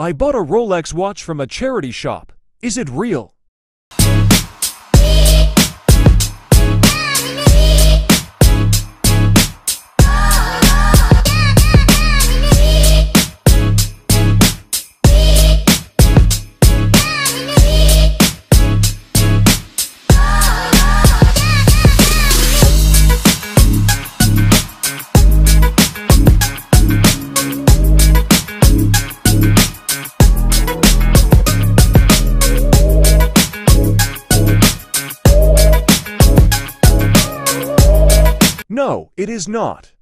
I bought a Rolex watch from a charity shop. Is it real? No, it is not.